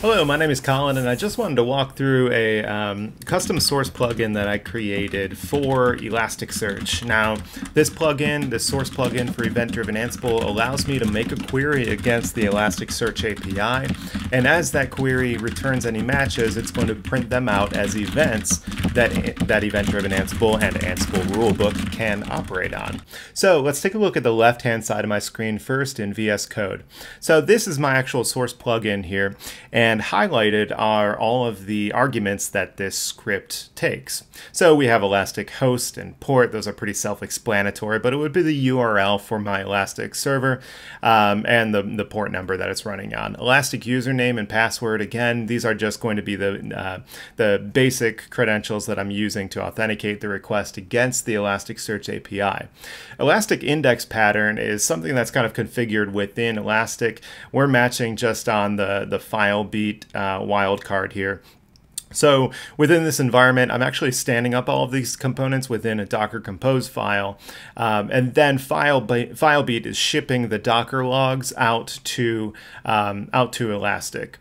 Hello, my name is Colin, and I just wanted to walk through a um, custom source plugin that I created for Elasticsearch. Now, this plugin, this source plugin for event-driven Ansible, allows me to make a query against the Elasticsearch API, and as that query returns any matches, it's going to print them out as events that that event-driven Ansible and Ansible rulebook can operate on. So let's take a look at the left-hand side of my screen first in VS Code. So this is my actual source plugin here, and highlighted are all of the arguments that this script takes. So we have Elastic host and port, those are pretty self-explanatory, but it would be the URL for my Elastic server um, and the, the port number that it's running on. Elastic username and password, again, these are just going to be the, uh, the basic credentials that I'm using to authenticate the request against the Elasticsearch API. Elastic index pattern is something that's kind of configured within Elastic. We're matching just on the, the FileBeat uh, wildcard here. So within this environment, I'm actually standing up all of these components within a Docker Compose file, um, and then file FileBeat is shipping the Docker logs out to um, out to Elastic.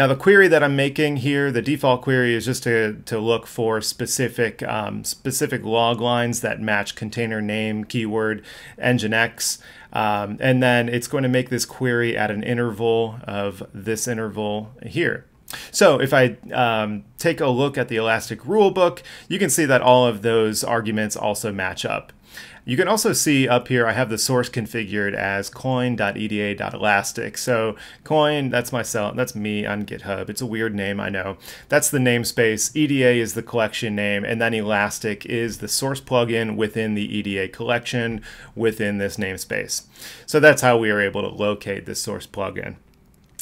Now the query that I'm making here, the default query is just to, to look for specific um, specific log lines that match container name, keyword, nginx, um, and then it's going to make this query at an interval of this interval here. So if I um, take a look at the Elastic rulebook, you can see that all of those arguments also match up. You can also see up here, I have the source configured as cloin.eda.elastic. So cloin, that's myself, that's me on GitHub. It's a weird name, I know. That's the namespace. EDA is the collection name, and then Elastic is the source plugin within the EDA collection within this namespace. So that's how we are able to locate this source plugin.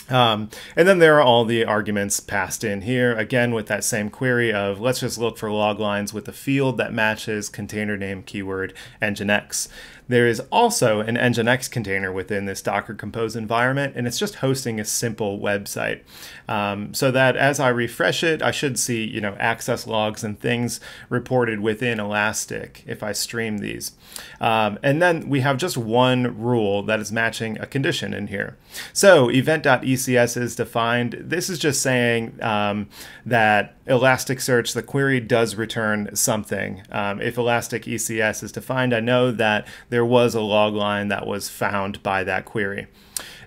Um, and then there are all the arguments passed in here, again with that same query of let's just look for log lines with a field that matches container name keyword nginx. There is also an nginx container within this Docker Compose environment, and it's just hosting a simple website. Um, so that as I refresh it, I should see you know access logs and things reported within Elastic if I stream these. Um, and then we have just one rule that is matching a condition in here. So event.ecs is defined. This is just saying um, that Elasticsearch, the query does return something. Um, if Elastic ECS is defined, I know that there was a log line that was found by that query.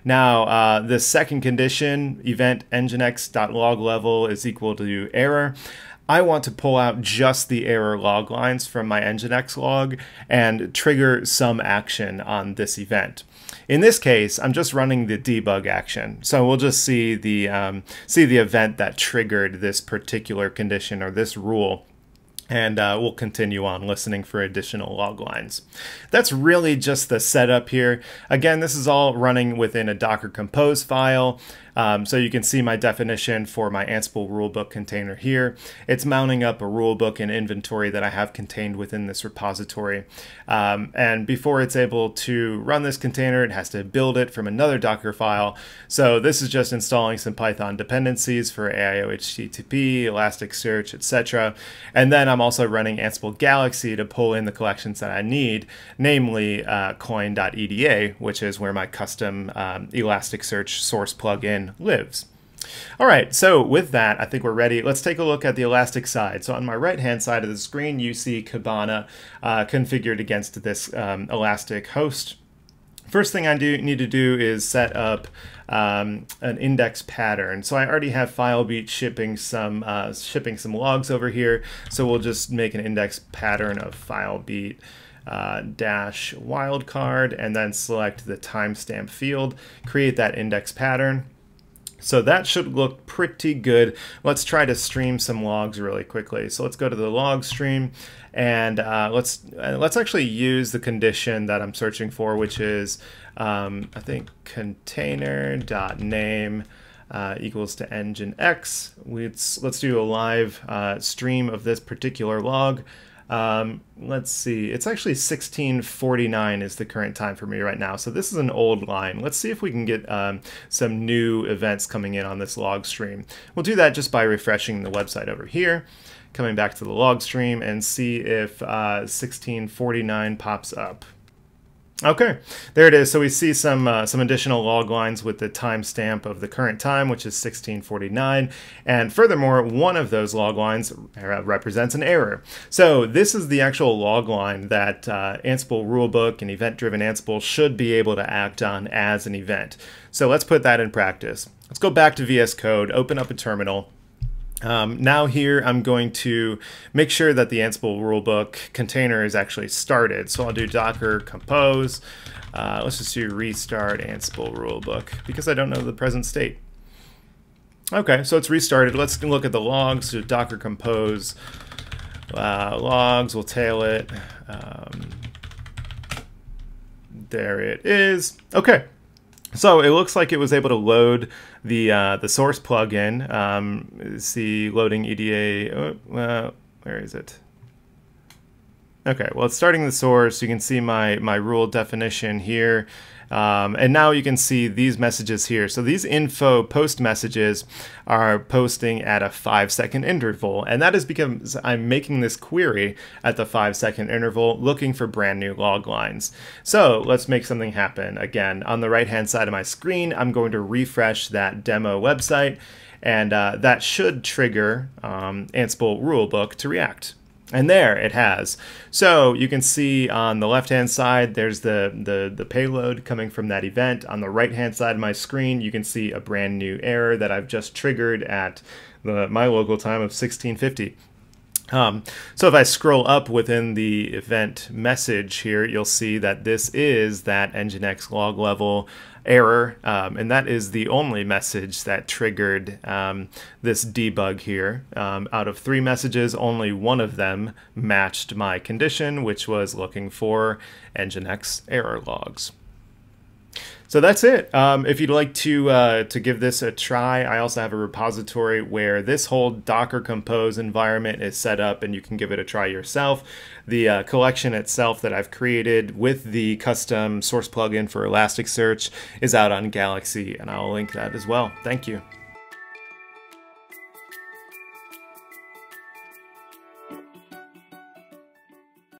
Now, uh, the second condition, event nginx.log level is equal to error. I want to pull out just the error log lines from my nginx log and trigger some action on this event. In this case, I'm just running the debug action. So we'll just see the, um, see the event that triggered this particular condition or this rule and uh, we'll continue on listening for additional log lines. That's really just the setup here. Again, this is all running within a Docker Compose file. Um, so you can see my definition for my Ansible rulebook container here. It's mounting up a rulebook and inventory that I have contained within this repository. Um, and before it's able to run this container, it has to build it from another Docker file. So this is just installing some Python dependencies for AIO HTTP, Elasticsearch, etc. And then I'm also running Ansible Galaxy to pull in the collections that I need, namely uh, cloin.eda, which is where my custom um, Elasticsearch source plugin lives. All right, so with that, I think we're ready. Let's take a look at the Elastic side. So on my right-hand side of the screen, you see Kibana uh, configured against this um, Elastic host. First thing I do need to do is set up um, an index pattern. So I already have FileBeat shipping some uh, shipping some logs over here. So we'll just make an index pattern of FileBeat uh, dash wildcard and then select the timestamp field, create that index pattern. So that should look pretty good. Let's try to stream some logs really quickly. So let's go to the log stream and uh, let's uh, let's actually use the condition that I'm searching for, which is um, I think container dot name uh, equals to nginx. Let's let's do a live uh, stream of this particular log. Um, let's see, it's actually 1649 is the current time for me right now. So this is an old line. Let's see if we can get um, some new events coming in on this log stream. We'll do that just by refreshing the website over here, coming back to the log stream and see if uh, 1649 pops up. Okay, there it is. So we see some uh, some additional log lines with the timestamp of the current time, which is 1649. And furthermore, one of those log lines represents an error. So this is the actual log line that uh, Ansible Rulebook and event-driven Ansible should be able to act on as an event. So let's put that in practice. Let's go back to VS Code, open up a terminal, um, now here I'm going to make sure that the Ansible rulebook container is actually started. So I'll do docker compose. Uh, let's just do restart Ansible rulebook because I don't know the present state. Okay, so it's restarted. Let's look at the logs. So docker compose uh, logs. We'll tail it. Um, there it is. Okay, so it looks like it was able to load the uh, the source plugin. Um, see loading EDA. Oh, uh, where is it? Okay, well, it's starting the source. You can see my my rule definition here. Um, and now you can see these messages here. So these info post messages are posting at a five second interval. And that is because I'm making this query at the five second interval looking for brand new log lines. So let's make something happen. Again, on the right hand side of my screen, I'm going to refresh that demo website and uh, that should trigger um, Ansible Rulebook to react. And there it has. So you can see on the left-hand side, there's the, the, the payload coming from that event. On the right-hand side of my screen, you can see a brand new error that I've just triggered at the, my local time of 1650. Um, so if I scroll up within the event message here, you'll see that this is that Nginx log level error, um, and that is the only message that triggered um, this debug here. Um, out of three messages, only one of them matched my condition, which was looking for Nginx error logs. So that's it. Um, if you'd like to uh, to give this a try, I also have a repository where this whole Docker Compose environment is set up, and you can give it a try yourself. The uh, collection itself that I've created with the custom source plugin for Elasticsearch is out on Galaxy, and I'll link that as well. Thank you.